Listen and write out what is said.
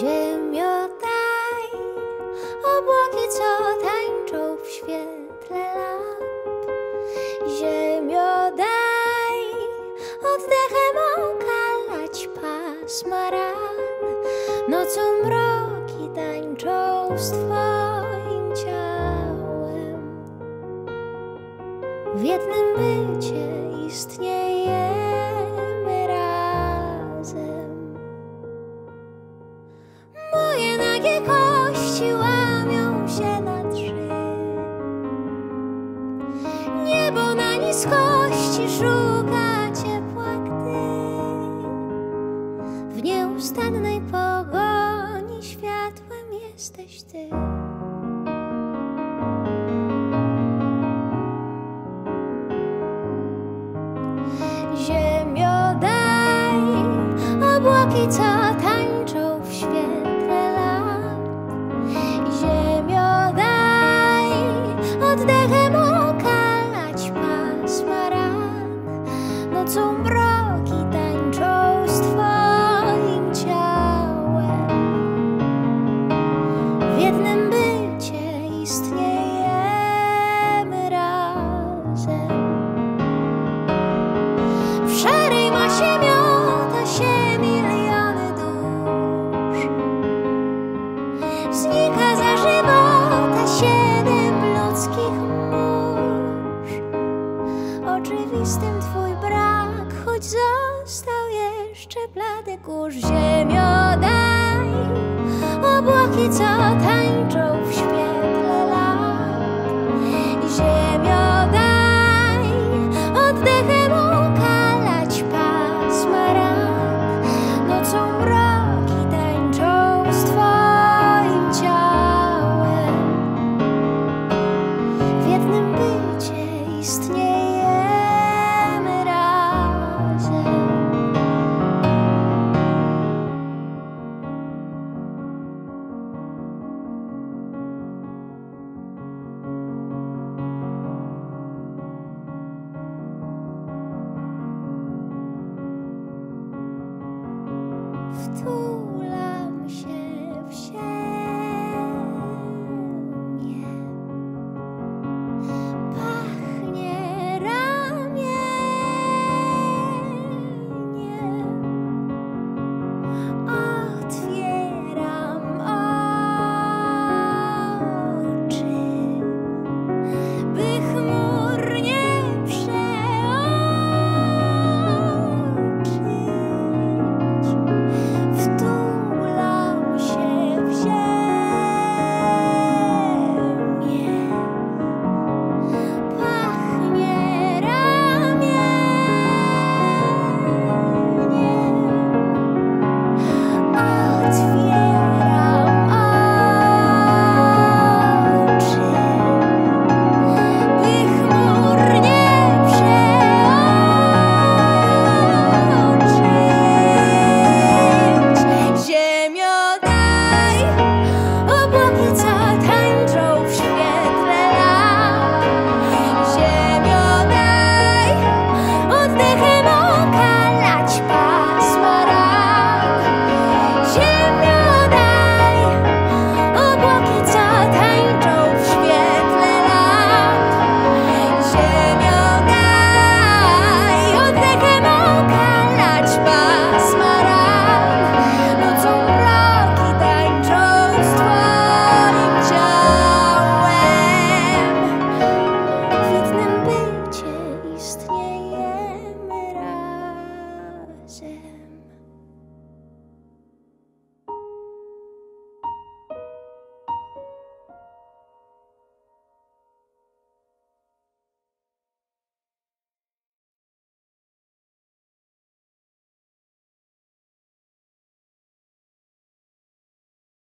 Ziemio daj obłoki, co tańczą w świetle lamp. Ziemio daj oddechem okalać pasma ran. Nocą mroki tańczą z Twoim ciałem. W jednym bycie istniejemy jesteś Ty. Ziemio daj obłoki, co szarej masie miota się miliony dusz. Znika za żywota siedem ludzkich mórz. Oczywistym twój brak, choć został jeszcze blady kurz. Ziemio daj obłoki, co tańczą 突然